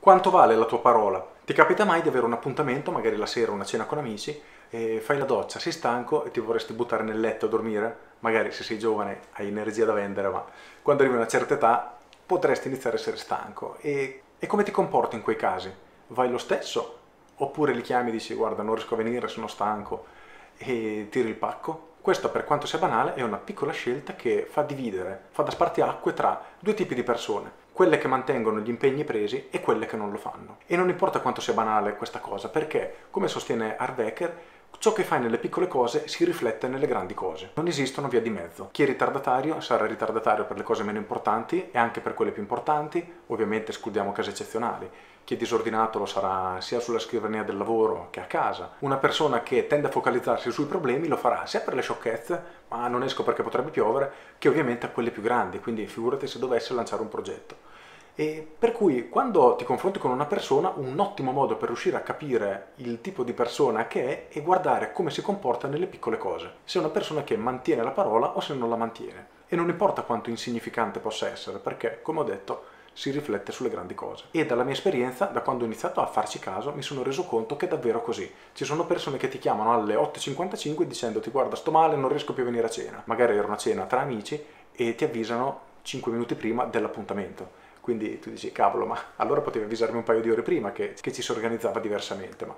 Quanto vale la tua parola? Ti capita mai di avere un appuntamento, magari la sera, una cena con amici, e fai la doccia, sei stanco e ti vorresti buttare nel letto a dormire? Magari se sei giovane hai energia da vendere, ma quando arrivi a una certa età potresti iniziare a essere stanco. E, e come ti comporti in quei casi? Vai lo stesso? Oppure li chiami e dici guarda non riesco a venire, sono stanco e tiri il pacco? Questo, per quanto sia banale, è una piccola scelta che fa dividere, fa da spartiacque tra due tipi di persone, quelle che mantengono gli impegni presi e quelle che non lo fanno. E non importa quanto sia banale questa cosa, perché, come sostiene Harvecker, ciò che fai nelle piccole cose si riflette nelle grandi cose. Non esistono via di mezzo. Chi è ritardatario sarà ritardatario per le cose meno importanti e anche per quelle più importanti, ovviamente escludiamo casi eccezionali. Chi è disordinato lo sarà sia sulla scrivania del lavoro che a casa. Una persona che tende a focalizzarsi sui problemi lo farà sia per le sciocchezze, ma non esco perché potrebbe piovere, che ovviamente a quelle più grandi, quindi figurati se dovesse lanciare un progetto. E per cui quando ti confronti con una persona, un ottimo modo per riuscire a capire il tipo di persona che è è guardare come si comporta nelle piccole cose. Se è una persona che mantiene la parola o se non la mantiene. E non importa quanto insignificante possa essere, perché, come ho detto, si riflette sulle grandi cose. E dalla mia esperienza, da quando ho iniziato a farci caso, mi sono reso conto che è davvero così. Ci sono persone che ti chiamano alle 8.55 dicendoti guarda sto male, non riesco più a venire a cena. Magari era una cena tra amici e ti avvisano 5 minuti prima dell'appuntamento. Quindi tu dici cavolo, ma allora potevi avvisarmi un paio di ore prima che, che ci si organizzava diversamente, ma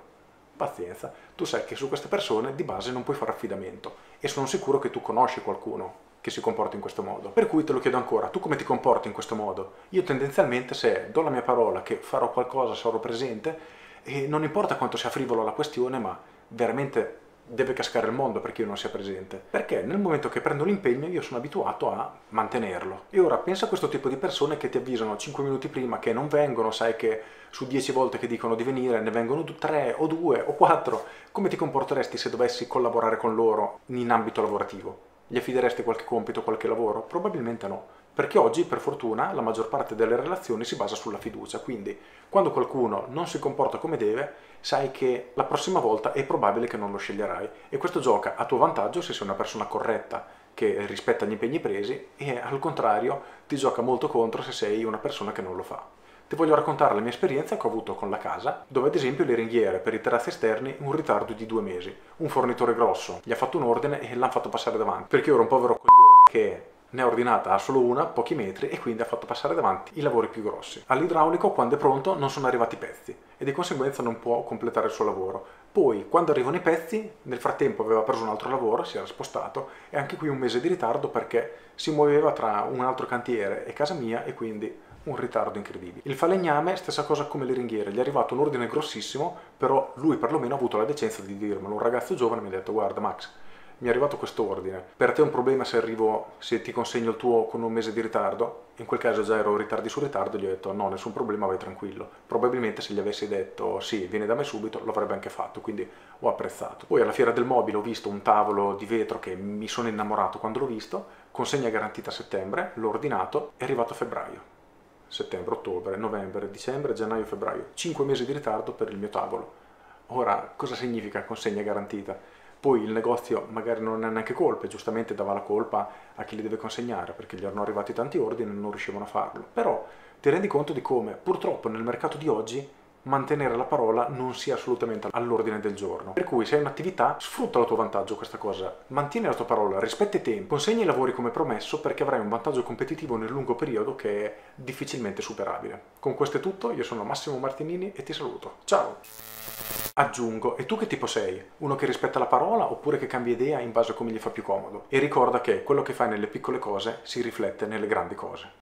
pazienza, tu sai che su queste persone di base non puoi fare affidamento e sono sicuro che tu conosci qualcuno che si comporta in questo modo. Per cui te lo chiedo ancora, tu come ti comporti in questo modo? Io tendenzialmente se do la mia parola che farò qualcosa, sarò presente, e non importa quanto sia frivolo la questione, ma veramente deve cascare il mondo perché io non sia presente. Perché nel momento che prendo l'impegno io sono abituato a mantenerlo. E ora pensa a questo tipo di persone che ti avvisano 5 minuti prima che non vengono, sai che su 10 volte che dicono di venire ne vengono 3 o 2 o 4. Come ti comporteresti se dovessi collaborare con loro in ambito lavorativo? Gli affideresti qualche compito, qualche lavoro? Probabilmente no. Perché oggi, per fortuna, la maggior parte delle relazioni si basa sulla fiducia, quindi quando qualcuno non si comporta come deve, sai che la prossima volta è probabile che non lo sceglierai e questo gioca a tuo vantaggio se sei una persona corretta che rispetta gli impegni presi e al contrario ti gioca molto contro se sei una persona che non lo fa. Ti voglio raccontare la mia esperienza che ho avuto con la casa, dove ad esempio le ringhiere per i terrazzi esterni un ritardo di due mesi. Un fornitore grosso gli ha fatto un ordine e l'hanno fatto passare davanti, perché ero un povero coglione che ne ha ordinata solo una, pochi metri, e quindi ha fatto passare davanti i lavori più grossi. All'idraulico, quando è pronto, non sono arrivati i pezzi e di conseguenza non può completare il suo lavoro. Poi, quando arrivano i pezzi, nel frattempo aveva preso un altro lavoro, si era spostato, e anche qui un mese di ritardo perché si muoveva tra un altro cantiere e casa mia e quindi un ritardo incredibile. Il falegname, stessa cosa come le ringhiere, gli è arrivato un ordine grossissimo, però lui perlomeno ha avuto la decenza di dirmelo. Un ragazzo giovane mi ha detto, guarda Max, mi è arrivato questo ordine, per te è un problema se arrivo, se ti consegno il tuo con un mese di ritardo? In quel caso già ero ritardi su ritardo, gli ho detto no, nessun problema, vai tranquillo. Probabilmente se gli avessi detto sì, vieni da me subito, lo avrebbe anche fatto, quindi ho apprezzato. Poi alla fiera del mobile ho visto un tavolo di vetro che mi sono innamorato quando l'ho visto, consegna garantita a settembre, l'ho ordinato, è arrivato a febbraio settembre, ottobre, novembre, dicembre, gennaio, febbraio. 5 mesi di ritardo per il mio tavolo. Ora, cosa significa consegna garantita? Poi il negozio magari non ha neanche colpe, giustamente dava la colpa a chi li deve consegnare, perché gli erano arrivati tanti ordini e non riuscivano a farlo. Però ti rendi conto di come purtroppo nel mercato di oggi mantenere la parola non sia assolutamente all'ordine del giorno. Per cui se hai un'attività, sfrutta a tuo vantaggio questa cosa, mantieni la tua parola, rispetta i tempi, consegni i lavori come promesso perché avrai un vantaggio competitivo nel lungo periodo che è difficilmente superabile. Con questo è tutto, io sono Massimo Martinini e ti saluto. Ciao! Aggiungo, e tu che tipo sei? Uno che rispetta la parola oppure che cambia idea in base a come gli fa più comodo? E ricorda che quello che fai nelle piccole cose si riflette nelle grandi cose.